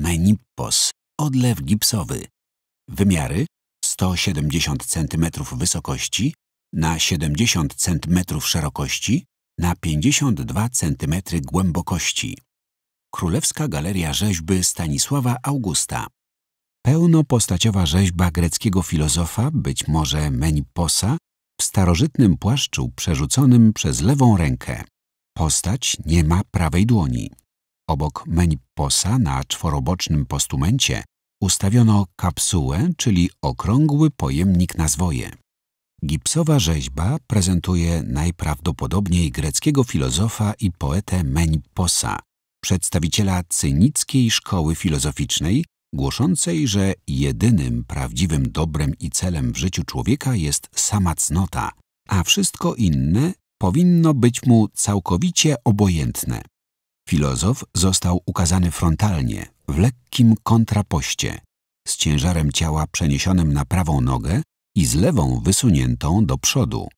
Menippos, odlew gipsowy. Wymiary 170 cm wysokości na 70 cm szerokości na 52 cm głębokości. Królewska Galeria Rzeźby Stanisława Augusta. Pełnopostaciowa rzeźba greckiego filozofa, być może Menipposa, w starożytnym płaszczu przerzuconym przez lewą rękę. Postać nie ma prawej dłoni. Obok Menipposa na czworobocznym postumencie ustawiono kapsułę, czyli okrągły pojemnik na zwoje. Gipsowa rzeźba prezentuje najprawdopodobniej greckiego filozofa i poetę Menipposa, przedstawiciela cynickiej szkoły filozoficznej, głoszącej, że jedynym prawdziwym dobrem i celem w życiu człowieka jest sama cnota, a wszystko inne powinno być mu całkowicie obojętne. Filozof został ukazany frontalnie, w lekkim kontrapoście, z ciężarem ciała przeniesionym na prawą nogę i z lewą wysuniętą do przodu.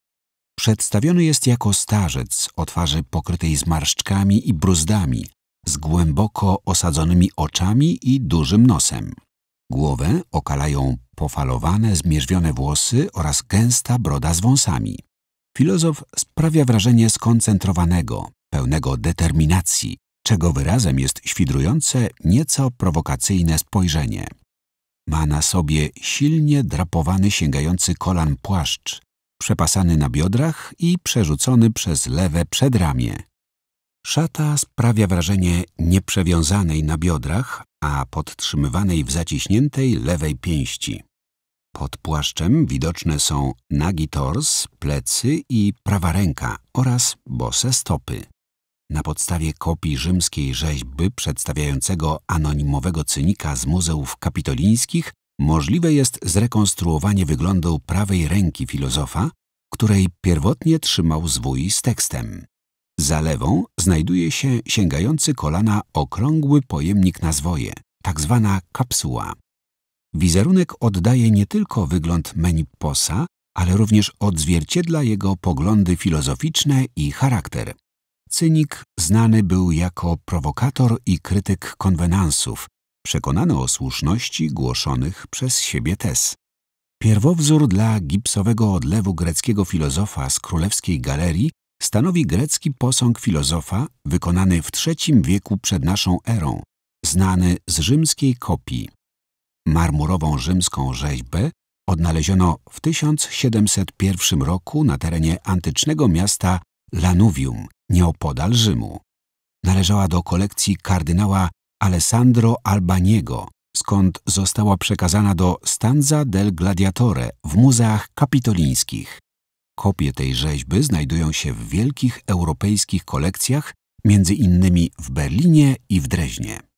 Przedstawiony jest jako starzec o twarzy pokrytej zmarszczkami i bruzdami, z głęboko osadzonymi oczami i dużym nosem. Głowę okalają pofalowane, zmierzwione włosy oraz gęsta broda z wąsami. Filozof sprawia wrażenie skoncentrowanego, pełnego determinacji, czego wyrazem jest świdrujące, nieco prowokacyjne spojrzenie. Ma na sobie silnie drapowany, sięgający kolan płaszcz, przepasany na biodrach i przerzucony przez lewe przedramię. Szata sprawia wrażenie nieprzewiązanej na biodrach, a podtrzymywanej w zaciśniętej lewej pięści. Pod płaszczem widoczne są nagi tors, plecy i prawa ręka oraz bose stopy. Na podstawie kopii rzymskiej rzeźby przedstawiającego anonimowego cynika z muzeów kapitolińskich możliwe jest zrekonstruowanie wyglądu prawej ręki filozofa, której pierwotnie trzymał zwój z tekstem. Za lewą znajduje się sięgający kolana okrągły pojemnik na zwoje, tak zwana kapsuła. Wizerunek oddaje nie tylko wygląd Menipposa, ale również odzwierciedla jego poglądy filozoficzne i charakter. Cynik znany był jako prowokator i krytyk konwenansów, przekonany o słuszności głoszonych przez siebie tez. Pierwowzór dla gipsowego odlewu greckiego filozofa z królewskiej galerii stanowi grecki posąg filozofa wykonany w III wieku przed naszą erą, znany z rzymskiej kopii. Marmurową rzymską rzeźbę odnaleziono w 1701 roku na terenie antycznego miasta Lanuvium, nieopodal Rzymu. Należała do kolekcji kardynała Alessandro Albaniego, skąd została przekazana do Stanza del Gladiatore w muzeach kapitolińskich. Kopie tej rzeźby znajdują się w wielkich europejskich kolekcjach, między innymi w Berlinie i w Dreźnie.